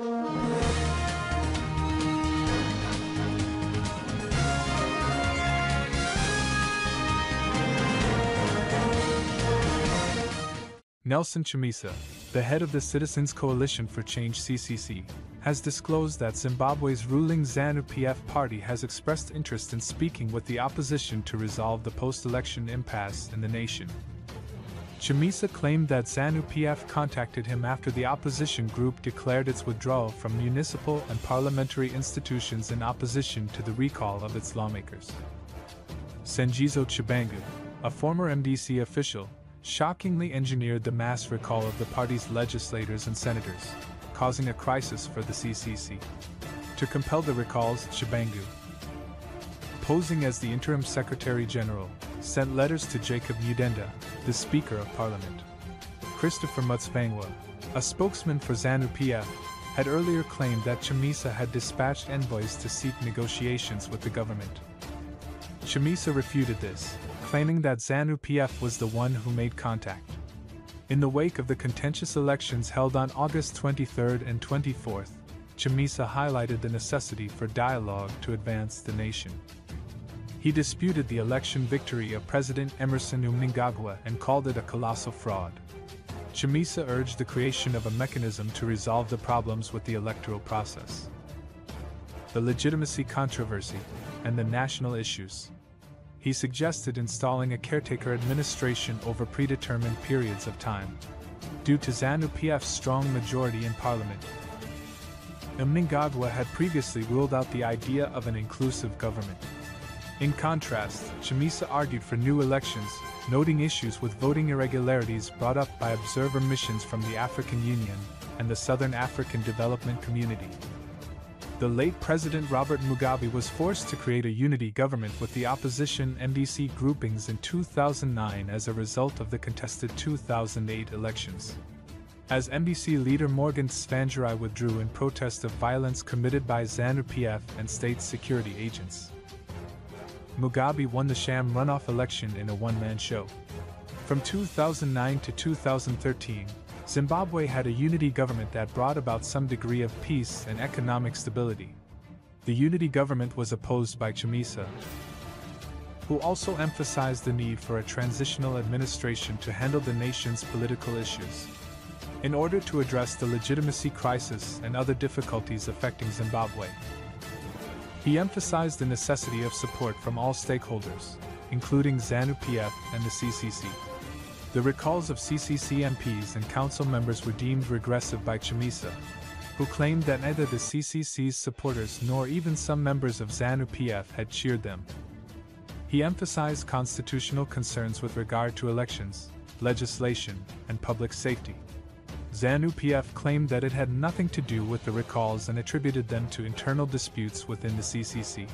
Nelson Chamisa, the head of the Citizens Coalition for Change CCC, has disclosed that Zimbabwe's ruling ZANU PF party has expressed interest in speaking with the opposition to resolve the post election impasse in the nation. Chamisa claimed that ZANU PF contacted him after the opposition group declared its withdrawal from municipal and parliamentary institutions in opposition to the recall of its lawmakers. Sengezo Tshabangu, a former MDC official, shockingly engineered the mass recall of the party's legislators and senators, causing a crisis for the CCC. To compel the recalls, Tshabangu, posing as the interim Secretary General, sent letters to Jacob Mudenda, the Speaker of Parliament. Christopher Mutsvangwa, a spokesman for ZANU PF, had earlier claimed that Chamisa had dispatched envoys to seek negotiations with the government. Chamisa refuted this, claiming that ZANU PF was the one who made contact. In the wake of the contentious elections held on August 23 and 24, Chamisa highlighted the necessity for dialogue to advance the nation. He disputed the election victory of President Emmerson Mnangagwa and called it a colossal fraud. Chamisa urged the creation of a mechanism to resolve the problems with the electoral process. The legitimacy controversy and the national issues he suggested installing a caretaker administration over predetermined periods of time. Due to ZANU PF's strong majority in parliament, Mnangagwa had previously ruled out the idea of an inclusive government. In contrast, Chamisa argued for new elections, noting issues with voting irregularities brought up by observer missions from the African Union and the Southern African Development Community the late President Robert Mugabe was forced to create a unity government with the opposition MDC groupings in 2009 as a result of the contested 2008 elections. As MDC leader Morgan Tsvangirai withdrew in protest of violence committed by ZANU PF and state security agents. Mugabe won the sham runoff election in a one man show. From 2009 to 2013, Zimbabwe had a unity government that brought about some degree of peace and economic stability. The unity government was opposed by Chamisa, who also emphasized the need for a transitional administration to handle the nation's political issues. In order to address the legitimacy crisis and other difficulties affecting Zimbabwe, he emphasized the necessity of support from all stakeholders, including ZANU PF and the CCC. The recalls of CCC MPs and council members were deemed regressive by Chamisa, who claimed that neither the CCC's supporters nor even some members of ZANU PF had cheered them. He emphasized constitutional concerns with regard to elections, legislation, and public safety. ZANU PF claimed that it had nothing to do with the recalls and attributed them to internal disputes within the CCC.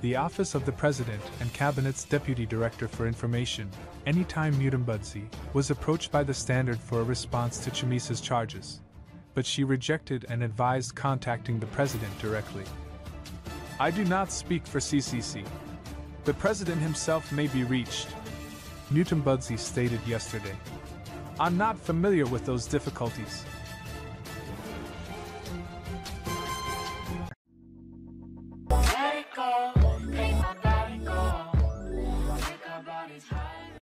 The Office of the President and Cabinet's Deputy Director for Information, Anytime Mutambudzi, was approached by the Standard for a response to Chamisa's charges, but she rejected and advised contacting the President directly. I do not speak for CCC. The President himself may be reached, Mutambudzi stated yesterday. I'm not familiar with those difficulties.